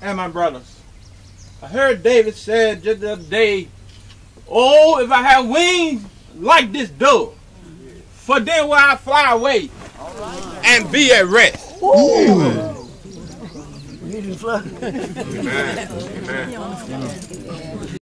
and my brothers. I heard David said just the other day, Oh, if I had wings like this dove, for then will I fly away and be at rest. Amen. Amen.